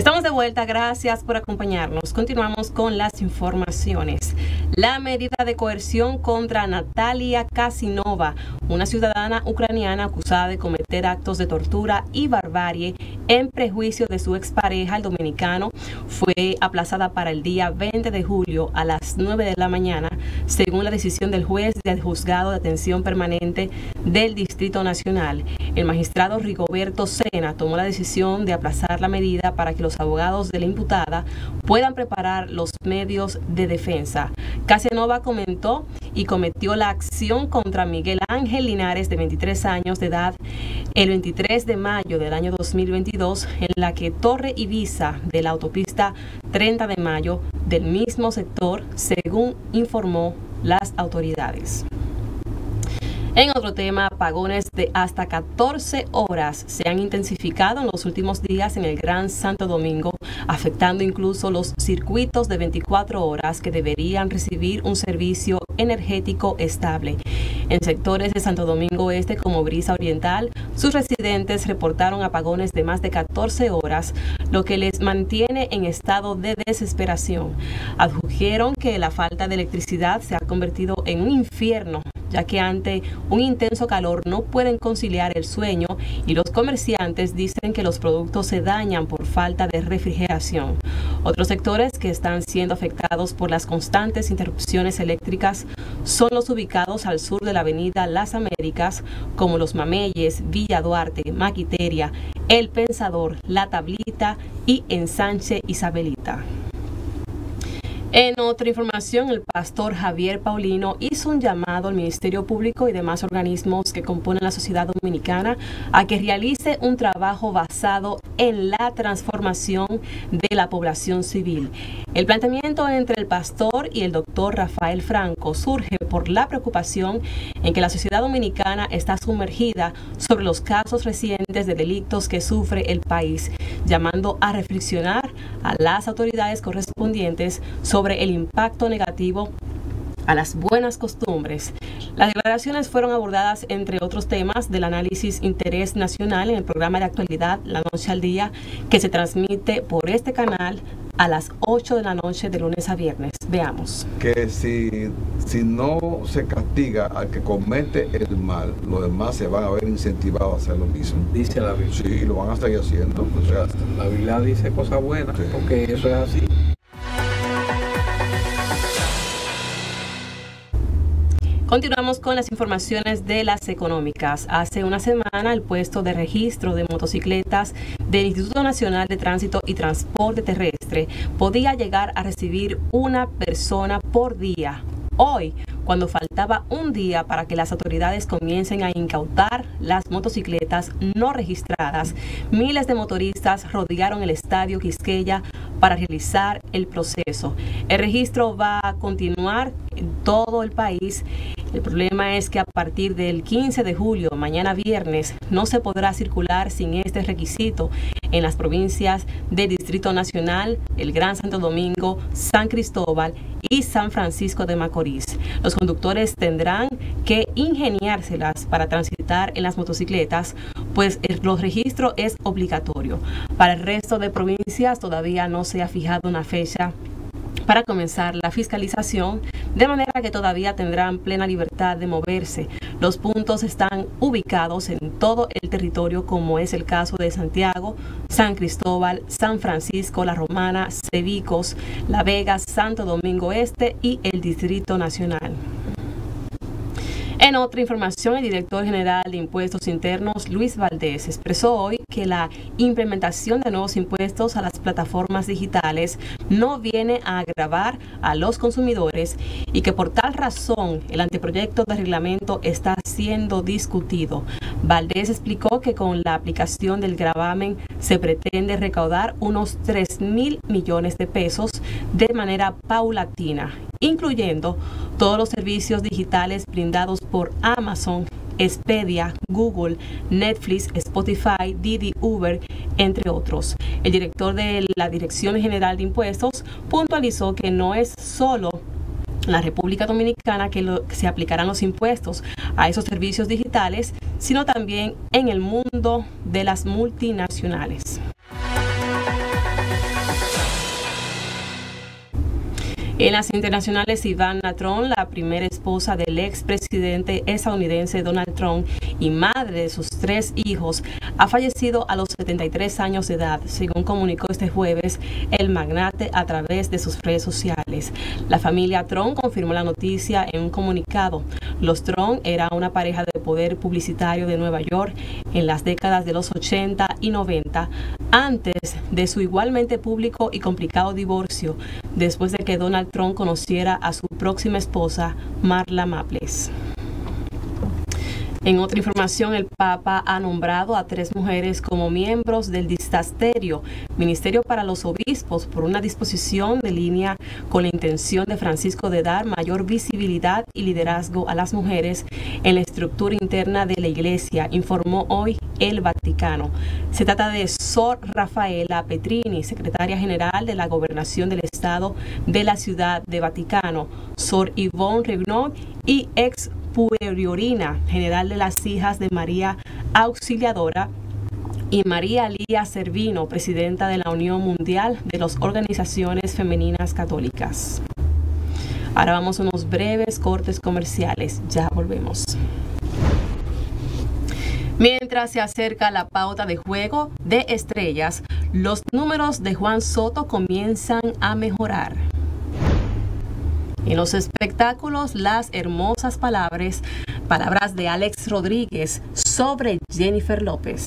Estamos de vuelta, gracias por acompañarnos. Continuamos con las informaciones. La medida de coerción contra Natalia Kasinova, una ciudadana ucraniana acusada de cometer actos de tortura y barbarie en prejuicio de su expareja, el dominicano, fue aplazada para el día 20 de julio a las 9 de la mañana, según la decisión del juez del juzgado de atención permanente del Distrito Nacional. El magistrado Rigoberto Sena tomó la decisión de aplazar la medida para que los abogados de la imputada puedan preparar los medios de defensa. Casanova comentó y cometió la acción contra Miguel Ángel Linares, de 23 años de edad, el 23 de mayo del año 2022, en la que Torre Ibiza de la autopista 30 de mayo del mismo sector, según informó las autoridades. En otro tema, apagones de hasta 14 horas se han intensificado en los últimos días en el Gran Santo Domingo, afectando incluso los circuitos de 24 horas que deberían recibir un servicio energético estable. En sectores de Santo Domingo Este como Brisa Oriental, sus residentes reportaron apagones de más de 14 horas, lo que les mantiene en estado de desesperación. Adjujeron que la falta de electricidad se ha convertido en un infierno ya que ante un intenso calor no pueden conciliar el sueño y los comerciantes dicen que los productos se dañan por falta de refrigeración. Otros sectores que están siendo afectados por las constantes interrupciones eléctricas son los ubicados al sur de la avenida Las Américas, como Los Mameyes, Villa Duarte, Maquiteria, El Pensador, La Tablita y Ensanche Isabelita. En otra información, el pastor Javier Paulino hizo un llamado al Ministerio Público y demás organismos que componen la sociedad dominicana a que realice un trabajo basado en la transformación de la población civil. El planteamiento entre el pastor y el doctor Rafael Franco surge por la preocupación en que la sociedad dominicana está sumergida sobre los casos recientes de delitos que sufre el país, llamando a reflexionar a las autoridades correspondientes sobre el impacto negativo a las buenas costumbres. Las declaraciones fueron abordadas, entre otros temas, del análisis Interés Nacional en el programa de actualidad La Noche al Día, que se transmite por este canal a las 8 de la noche de lunes a viernes. Veamos. Que si, si no se castiga al que comete el mal, los demás se van a ver incentivados a hacer lo mismo. Dice la Biblia. Sí, lo van a seguir haciendo. O sea, La Biblia dice cosas buenas, Sí. porque eso es así. Continuamos con las informaciones de las económicas. Hace una semana el puesto de registro de motocicletas del Instituto Nacional de Tránsito y Transporte Terrestre podía llegar a recibir una persona por día. Hoy, cuando faltaba un día para que las autoridades comiencen a incautar las motocicletas no registradas, miles de motoristas rodearon el estadio Quisqueya para realizar el proceso. El registro va a continuar en todo el país. El problema es que a partir del 15 de julio, mañana viernes, no se podrá circular sin este requisito en las provincias del Distrito Nacional, el Gran Santo Domingo, San Cristóbal y San Francisco de Macorís. Los conductores tendrán que ingeniárselas para transitar en las motocicletas, pues el registro es obligatorio. Para el resto de provincias todavía no se ha fijado una fecha para comenzar la fiscalización, de manera que todavía tendrán plena libertad de moverse. Los puntos están ubicados en todo el territorio, como es el caso de Santiago, San Cristóbal, San Francisco, La Romana, Cebicos, La Vega, Santo Domingo Este y el Distrito Nacional. En otra información, el director general de Impuestos Internos, Luis Valdés, expresó hoy que la implementación de nuevos impuestos a las plataformas digitales no viene a agravar a los consumidores y que por tal razón el anteproyecto de reglamento está siendo discutido. Valdés explicó que con la aplicación del gravamen se pretende recaudar unos 3 mil millones de pesos de manera paulatina, incluyendo todos los servicios digitales brindados por Amazon, Expedia, Google, Netflix, Spotify, Didi, Uber, entre otros. El director de la Dirección General de Impuestos puntualizó que no es solo la República Dominicana que, que se aplicarán los impuestos a esos servicios digitales, sino también en el mundo de las multinacionales. En las internacionales, Ivana Trump, la primera esposa del expresidente estadounidense Donald Trump y madre de sus tres hijos, ha fallecido a los 73 años de edad, según comunicó este jueves el magnate a través de sus redes sociales. La familia Trump confirmó la noticia en un comunicado. Los Trump era una pareja de poder publicitario de Nueva York en las décadas de los 80 y 90, antes de su igualmente público y complicado divorcio, después de que Donald Trump conociera a su próxima esposa, Marla Maples. En otra información, el Papa ha nombrado a tres mujeres como miembros del distasterio, Ministerio para los Obispos, por una disposición de línea con la intención de Francisco de dar mayor visibilidad y liderazgo a las mujeres en la estructura interna de la Iglesia, informó hoy el Vaticano. Se trata de Sor Rafaela Petrini, secretaria general de la Gobernación del Estado de la Ciudad de Vaticano, Sor Yvonne Regnot y ex Pueriorina, general de las hijas de María Auxiliadora, y María Lía Servino, presidenta de la Unión Mundial de las Organizaciones Femeninas Católicas. Ahora vamos a unos breves cortes comerciales. Ya volvemos. Mientras se acerca la pauta de juego de estrellas, los números de Juan Soto comienzan a mejorar. En los espectáculos, las hermosas palabras, palabras de Alex Rodríguez sobre Jennifer López.